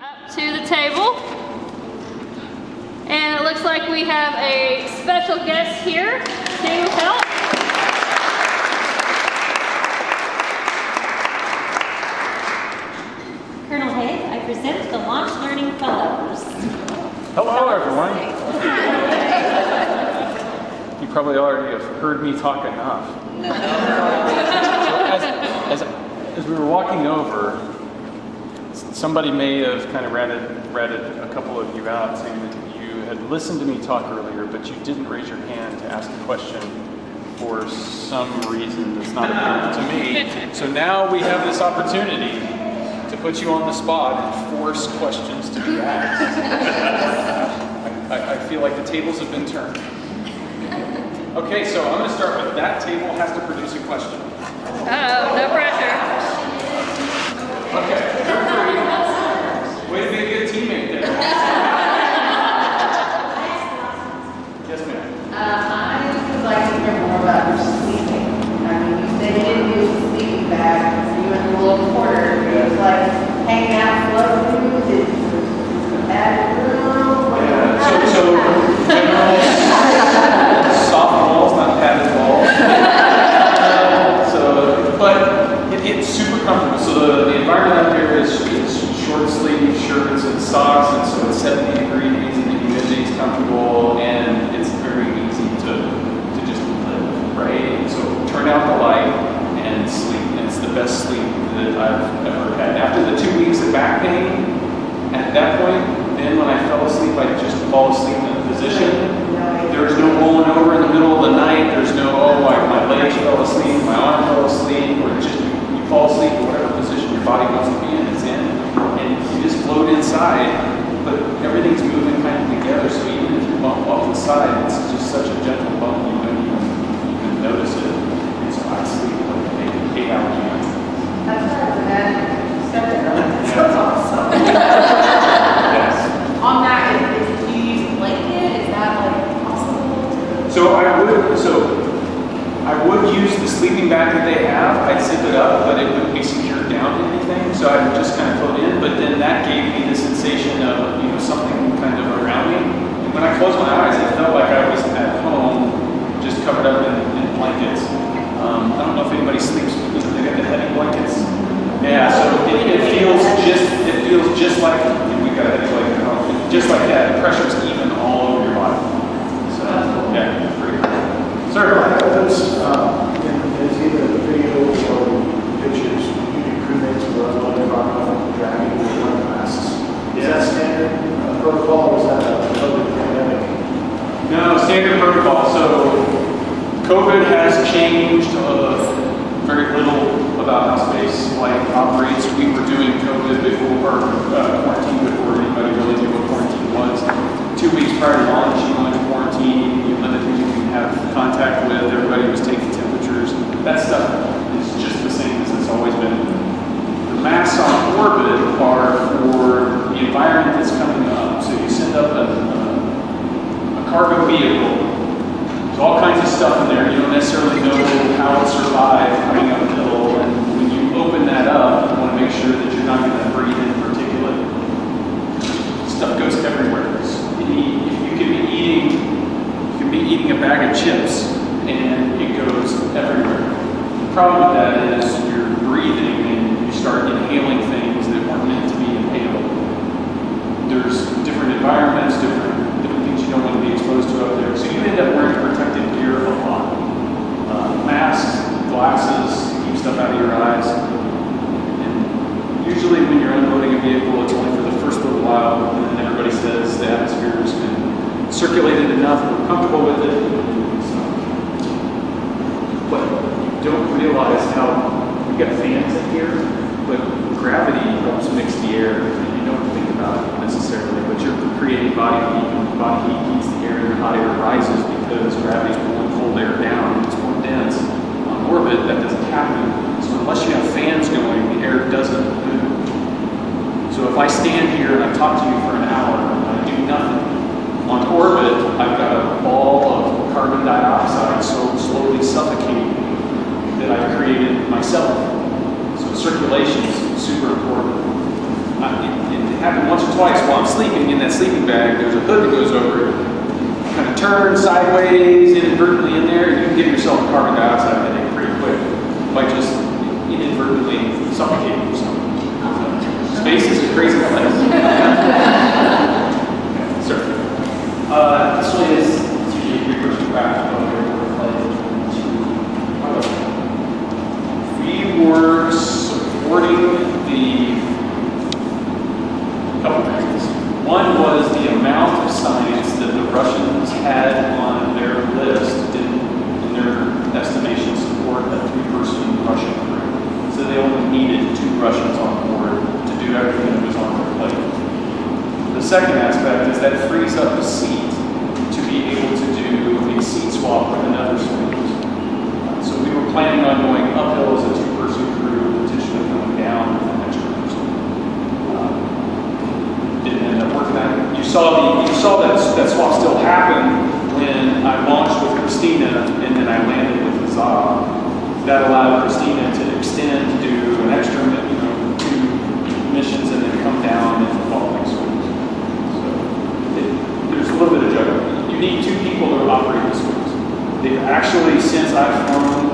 Up to the table. And it looks like we have a special guest here to help. Colonel Hague, I present the Launch Learning Fellows. Hello, everyone. You probably already have heard me talk enough. So as, as, as we were walking over, s- somebody may have kind of ratted, ratted a couple of you out saying that you had listened to me talk earlier, but you didn't raise your hand to ask a question for some reason that's not apparent to me. So now we have this opportunity to put you on the spot and force questions to be asked. I, I feel like the tables have been turned. Okay, so I'm going to start with that table has to produce a question. Uh-oh, no pressure. Okay, number three. Way to be a good teammate there. yes, ma'am. Uh, I would like to hear more about your sleeping. I mean, you said you didn't use a sleeping bag, you went a little quarter, it was like hanging out, floating, did you bad room? Yeah, so, so soft balls, not padded balls. Uh, so, but it, it's super comfortable. So the, the environment out there is, is short sleeve shirts and socks, and so it's 70 degrees and the humidity is comfortable, and it's very easy to, to just live, right? So turn out the light and sleep. And it's the best sleep that I've ever had. After the two weeks of back pain, at that point, then when I fell asleep, I'd just fall asleep in a position. There's no rolling over in the middle of the night. There's no, oh, my, my legs fell asleep, my arm fell asleep, or just you, you fall asleep in whatever position your body wants to be in, it's in. And you just float inside, but everything's moving kind of together. So even if you bump off the side, it's just such a gentle bump, you don't even, even notice it. And so I sleep like maybe eight hours a night. That's what I was imagining, stuff that, that's awesome. Yes. On that, if if you use a blanket, is that like possible to? So I would, so I would use the sleeping bag that they have. I'd zip it up, but it wouldn't be secured down to anything. So I would just kind of float in. But then that gave me the sensation of you know something kind of around me. And when I closed my eyes, it felt like I was at home, just covered up in, in blankets. Um, I don't know if anybody sleeps with they got the heavy blankets. Yeah, so it, it feels just it feels just like we got a heavy blanket. Just like that, the pressure's even all over your body. So yeah, pretty cool. Sir. I noticed, um, in, it's either the video or pictures, union crewmates were running around dragging with wearing masks. Is that standard uh, protocol, or is that a COVID pandemic? No, standard protocol. So COVID has changed uh, very little about how space flight operates. We were doing COVID before, or uh, quarantine before anybody really knew what quarantine was. Two weeks prior to launch, you went into quarantine, you limited who you can have contact with, everybody was taking temperatures. That stuff is just the same as it's always been. The masks on orbit are for the environment that's coming up. So you send up a, a, a cargo vehicle. There's all kinds of stuff in there. You don't necessarily know how it survived coming uphill. And when you open that up, you want to make sure that you're not going to breathe in particulate. Stuff goes everywhere. So any- if you could be eating, you could be eating a bag of chips and it goes everywhere. The problem with that is you're breathing and you start inhaling things that weren't meant to be inhaled. There's different environments, different different things you don't want to be exposed to up there. So you end up wearing protective gear a lot. Uh, masks, glasses, to keep stuff out of your eyes. And usually when you're unloading a vehicle, it's only for the first little while, and then everybody says the atmosphere has been circulated enough, we're comfortable with it. So, but you don't realize how we got fans in here, but gravity helps mix the air, and you don't think about it necessarily, but you're creating body heat. When body heat heats the air, your hot air rises because gravity's pulling cold air down, it's more dense. On orbit, that doesn't happen. So unless you have fans going, the air doesn't move. So if I stand here and I talk to you for an hour and I do nothing, on orbit, I've got a ball of carbon dioxide so slowly suffocating that I've created myself. So circulation is super important. Uh, it, it happened once or twice while I'm sleeping in that sleeping bag. There's a hood that goes over it. Kind of turn sideways inadvertently in there, and you can give yourself a carbon dioxide headache pretty quick by just inadvertently suffocating yourself. Space is a crazy place. Sir. Uh, this one is to be a three-person craft, but we're We were supporting the couple things. One was the amount of science that the Russians had on their list in, in their estimation support a three-person Russian crew. So they only needed two Russians on board do everything that was on their plate. The second aspect is that frees up the seat to be able to do a seat swap with another student. So we were planning on going uphill as a two-person crew, potentially going down with an extra person. Um, Didn't end up working out. You saw the, you saw that, that swap still happen when I launched with Christina and then I landed with Hazza. That allowed Christina to extend to do an extra, you know, two missions and then come down and follow next week. So it, there's a little bit of juggling. You need two people to operate the Soyuz. They've actually, since I've flown,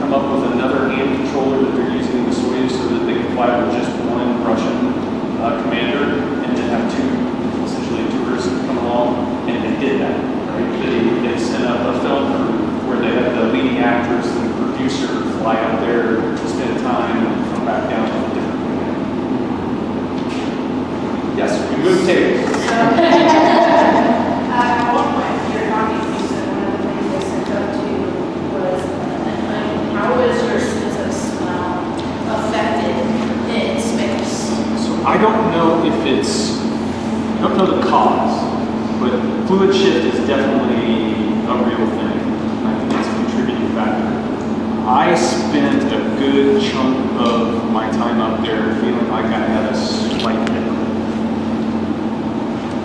come up with another hand controller that they're using in the Soyuz so that they can fly with just one Russian uh, commander and then have two, essentially two persons come along. And they did that. Right? They, they sent up a film crew where they had the leading actress and the producer fly out there to spend time and come back down to a different commander. Yes, we moved tables. Uh, At one point, your talking, you said one of the things they sent up to you was, um, how is your sense of smell affected in space? So I don't know if it's, I don't know the cause, but fluid shift is definitely a real thing. and I think it's a contributing factor. I spent a good chunk of my time up there feeling like I had a slight hiccup.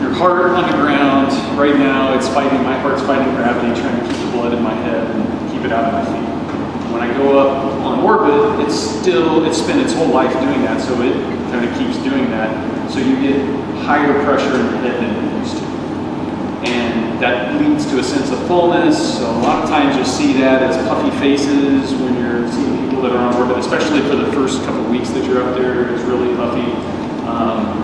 Your heart underground, right now, it's fighting, my heart's fighting gravity, trying to keep the blood in my head and keep it out of my feet. When I go up on orbit, it's still, it's spent its whole life doing that, so it kind of keeps doing that. So you get higher pressure in your head than you used to. And that leads to a sense of fullness. So a lot of times you'll see that as puffy faces when you're seeing people that are on orbit, especially for the first couple weeks that you're up there, it's really puffy. Um,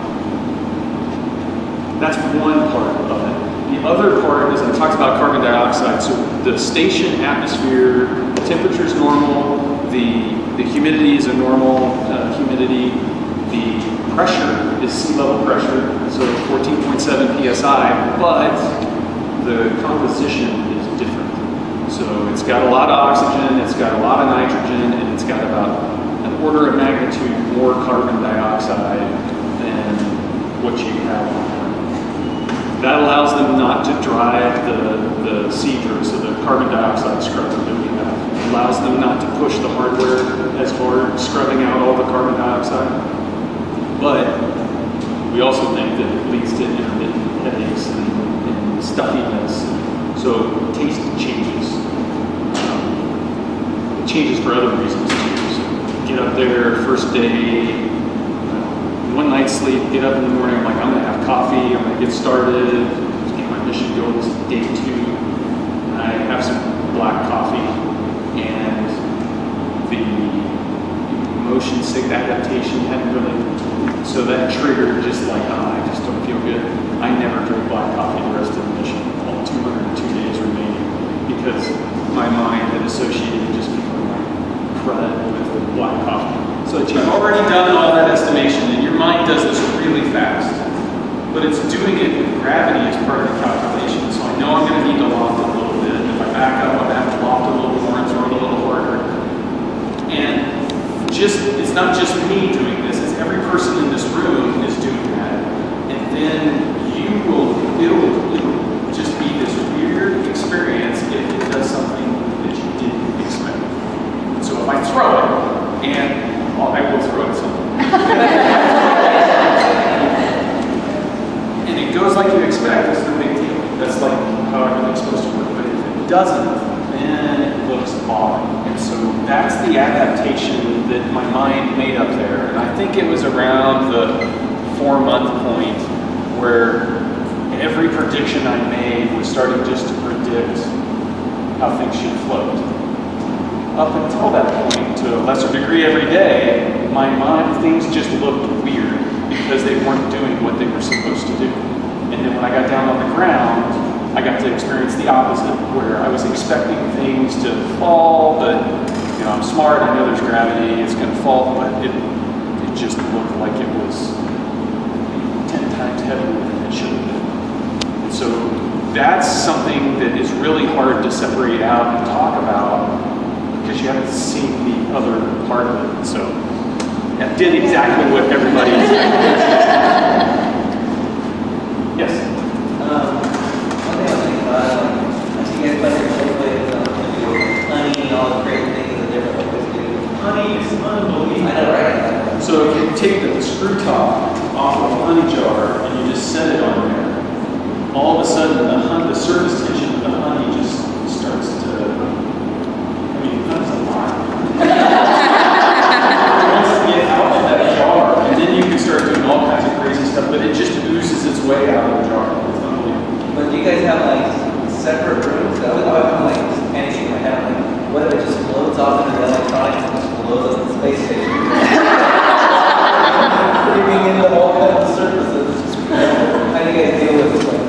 that's one part of it. The other part is I talked about carbon dioxide. So the station atmosphere, the temperature is normal, the, the humidity is a normal uh, humidity, the pressure is sea level pressure, so 14.7 psi, but the composition is different. So it's got a lot of oxygen, it's got a lot of nitrogen, and it's got about an order of magnitude more carbon dioxide than what you have. That allows them not to drive the, the CDRA, so the carbon dioxide scrubber that we have. It allows them not to push the hardware as hard, scrubbing out all the carbon dioxide. But we also think that it leads to intermittent headaches and, and stuffiness. So taste changes. Um, it changes for other reasons too. So get up there, first day, one night's sleep, get up in the morning, I'm like, I'm gonna have coffee, I'm gonna get started, get my mission goals, day two. I have some black coffee and the motion sick adaptation hadn't really, so that triggered just like, ah, I just don't feel good. I never drink black coffee the rest of the mission, all 202 days remaining, because my mind had associated just feeling like crud with black coffee. So you've already done all that estimation, and your mind does this really fast. But it's doing it with gravity as part of the calculation. So I know I'm going to need to loft a little bit. If I back up, I'm going to have to loft a little more and throw it a little harder. And just it's not just me doing this, it's every person in this room is doing that. And then you will, it'll, it'll just be this weird experience if it does something that you didn't expect. So if I throw it, and well, I will throw it something. and it goes like you expect, it's no big deal. That's like how everything's supposed to work. But if it doesn't, then it looks odd. And so that's the adaptation that my mind made up there. And I think it was around the four month point where every prediction I made was starting just to predict how things should float. Up until that point, to a lesser degree every day, my mind, things just looked weird because they weren't doing what they were supposed to do. And then when I got down on the ground, I got to experience the opposite, where I was expecting things to fall, but you know, I'm smart, I know there's gravity, it's gonna fall, but it, it just looked like it was 10 times heavier than it should have been. And so that's something that is really hard to separate out and talk about because you haven't seen the other part of it. So I did exactly what everybody Yes. Um, one thing I was thinking about, like, I see you guys like your um, your honey and all the great things that different liquids do. Honey is unbelievable. I know, right? So if you take the screw top off of a honey jar and you just set it on there, all of a sudden the, the surface tension of the honey just starts to, I mean, honey's a lot. Once it get out of that jar, and then you can start doing all kinds of crazy stuff, but it just oozes its way out of the jar. It's unbelievable. But do you guys have like separate rooms? I was, I was like panicking in my head, like, what if it just floats off into the electronics and just blows up the space station? Creeping into all kinds of surfaces. How do you guys deal with this? Like,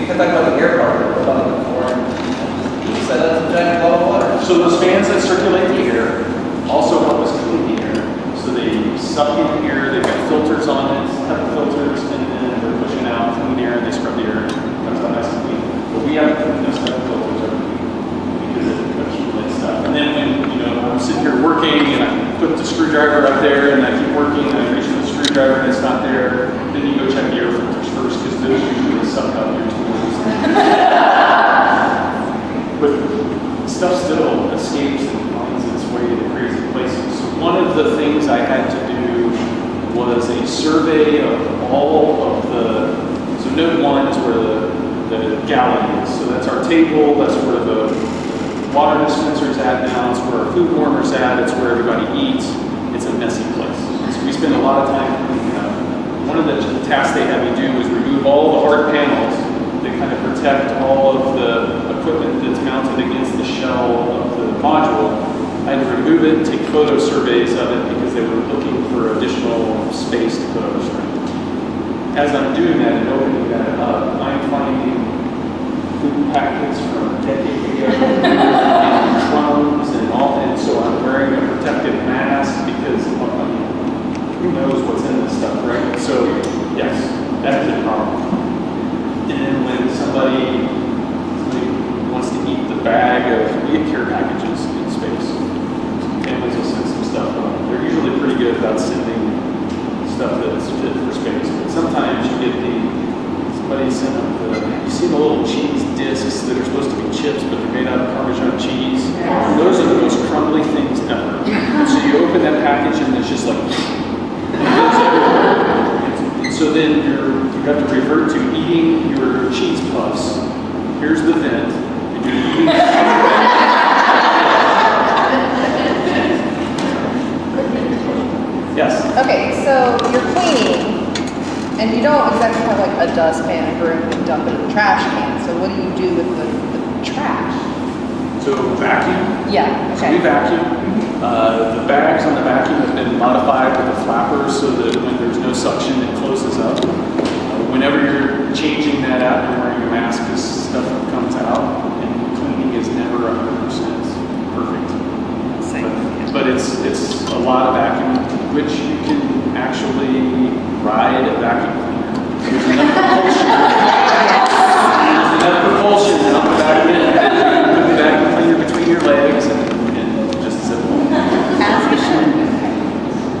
you can talk about the air part, what about like the foreign? You set up some giant bottle of water. So those fans that circulate the air also help us clean the air. So they suck in air, they've got filters on it, HEPA filters, and then they're pushing out clean air, and they scrub the air, it comes out nice and clean. But we haven't cleaned those HEPA filters every week because it accumulates stuff. And then when, you know, I'm sitting here working and I put the screwdriver up there and I keep working, and I reach for the screwdriver and it's not there, then you go check the air filters first because those usually suck out your tools. But stuff still escapes and finds its way to crazy places. So one of the things I had to do was a survey of all of the, so Node one is where the, the galley is. So that's our table, that's where the water dispenser's at now, it's where our food warmer's at, it's where everybody eats. It's a messy place. So we spend a lot of time cleaning it up. One of the tasks they had me do was remove all the hard panels that kind of protect all of the equipment that's mounted against the shell of the module. I had to remove it and take photo surveys of it because they were looking for additional space to put other stuff. As I'm doing that and opening that up, I'm finding food packets from a decade ago, and crumbs and all, and so I'm wearing a protective mask because, well, um, who knows what's in this stuff, right? So, yes, that is a problem. And then when somebody, somebody wants to eat the bag of, have care packages. Families will send some stuff on. They're usually pretty good about sending stuff that's fit for space. But sometimes you get the, somebody sent up the, uh, you see the little cheese discs that are supposed to be chips, but they're made out of Parmesan cheese. And those are the most crumbly things ever. So you open that package and it's just like, and it goes everywhere. And so then you're, you have to revert to eating your cheese puffs. Here's the vent. And you're eating Yes. Okay, so you're cleaning, and you don't exactly have like a dustpan, and broom, and dump it in the trash can. So what do you do with the, the trash? So vacuum. Yeah, So we vacuum. Uh, the bags on the vacuum have been modified with the flappers so that when there's no suction, it closes up. Uh, whenever you're changing that out, you're wearing a mask because stuff comes out, and cleaning is never 100% perfect. But, it's it's a lot of vacuum, which you can actually ride a vacuum cleaner. There's enough propulsion. There's enough propulsion out the back end. that You put the vacuum cleaner between your legs and, and just zip along.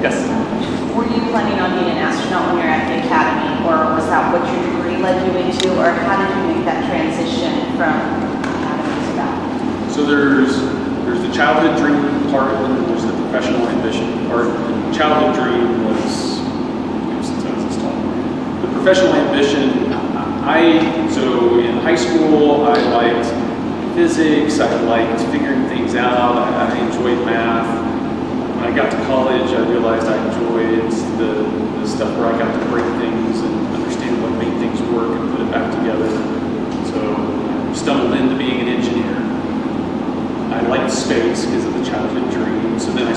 Yes. Were you planning on being an astronaut when you're at the academy, or was that what your degree led you into, or how did you make that transition from academy to that? So there's there's the childhood dream part, and there's the professional ambition part. The childhood dream was, since I was this tall. The professional ambition, I, so in high school, I liked physics, I liked figuring things out, I, I enjoyed math. When I got to college, I realized I enjoyed the, the stuff where I got to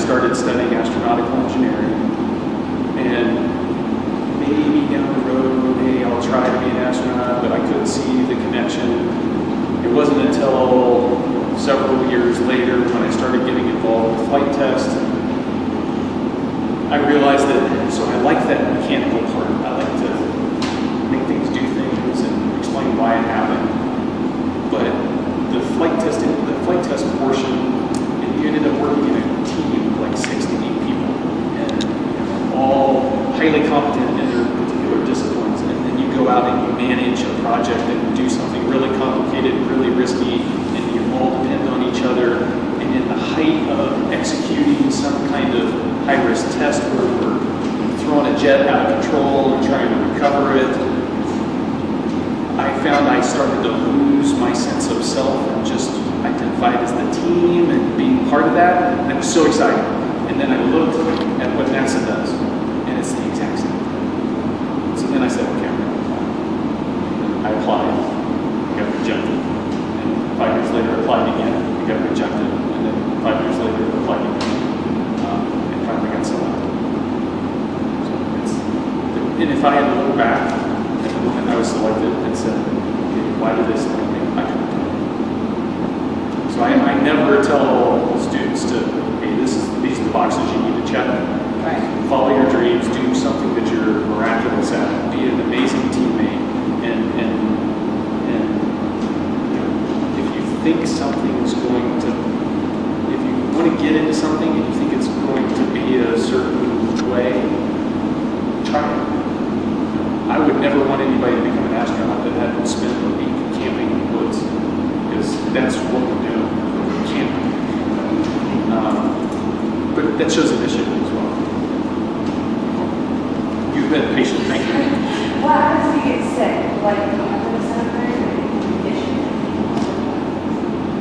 started studying astronautical engineering. go out and you manage a project and do something really complicated, really risky, and you all depend on each other. And in the height of executing some kind of high-risk test where we're throwing a jet out of control and trying to recover it, I found I started to lose my sense of self and just identified as the team and being part of that. And I was so excited. And then I looked at what NASA does. applied, it got rejected. And five years later, applied again, it got rejected. And then five years later, applied again, uh, and finally got selected. So and if I had to look back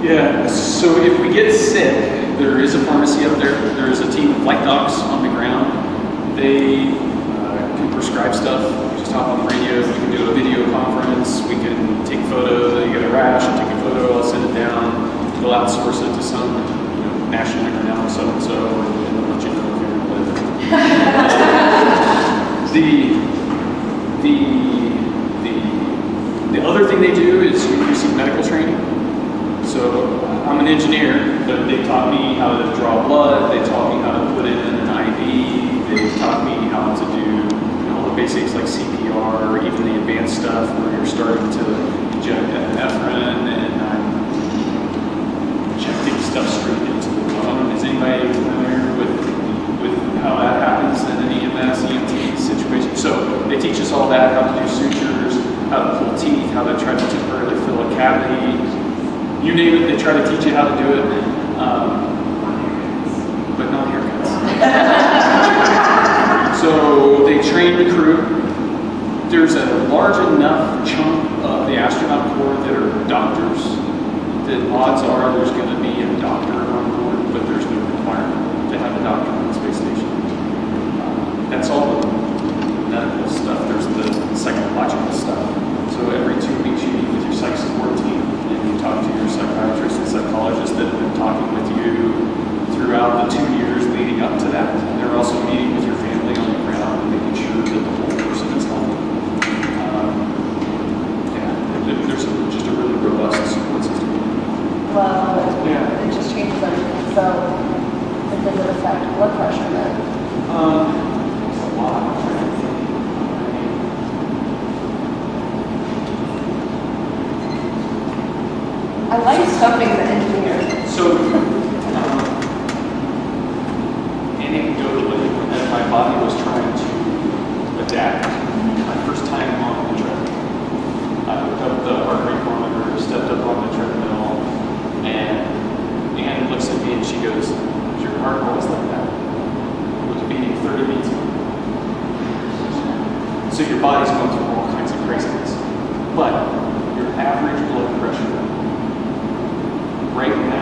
Yeah, so if we get sick, there is a pharmacy up there. There's a team of light docs on the ground. They uh, can prescribe stuff. We just hop on the radio. We can do a video conference. We can take photos. You get a rash, I'll take a photo. I'll send it down. We'll outsource it to some you know, national now, so and so, and let you know if you're the the the the other thing they do is increasing medical training. So I'm an engineer, but they taught me how to draw blood, they taught me how to put it in an IV, they taught me how to do you know, all the basics like CPR, even the advanced stuff where you're starting to inject efferent So your body's going through all kinds of craziness. But your average blood pressure right now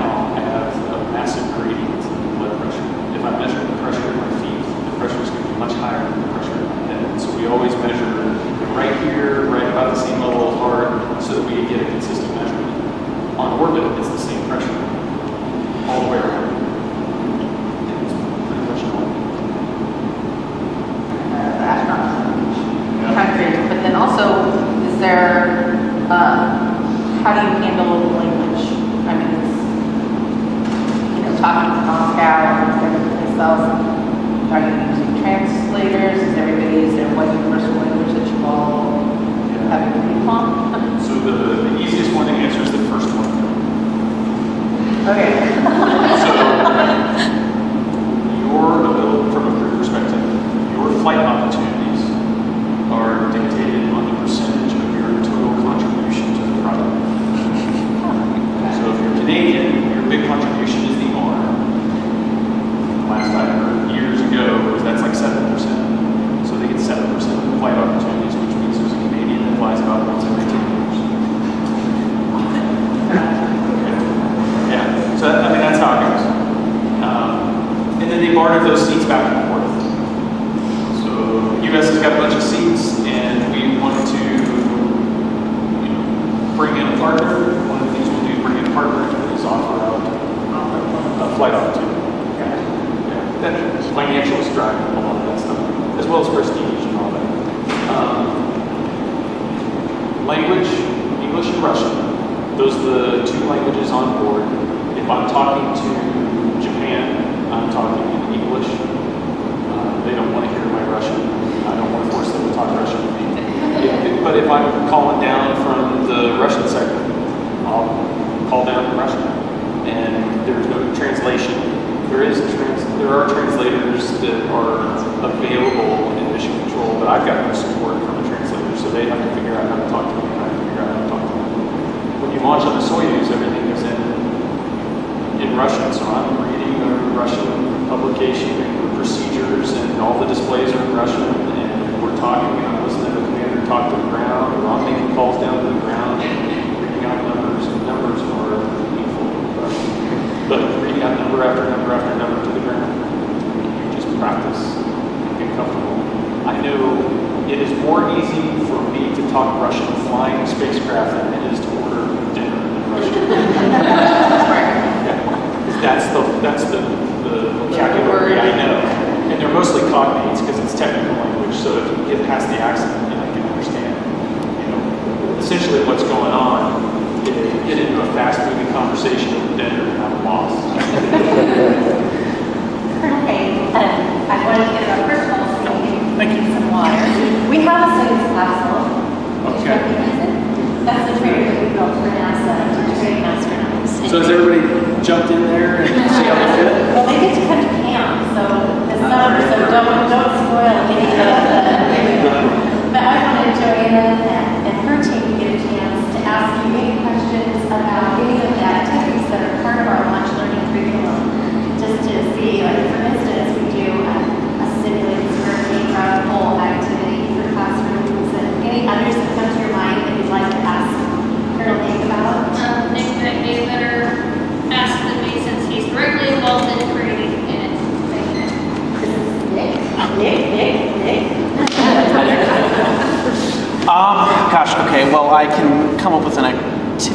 conversation with the debtor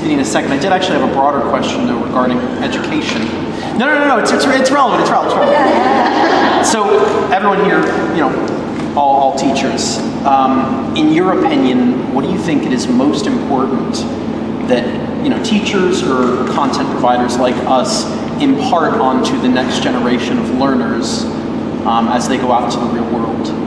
Anthony in a second. I did actually have a broader question, though, regarding education. No, no, no, no, it's, it's, it's relevant, it's relevant, it's relevant. So, everyone here, you know, all, all teachers, um, in your opinion, what do you think it is most important that, you know, teachers or content providers like us impart onto the next generation of learners um, as they go out into the real world?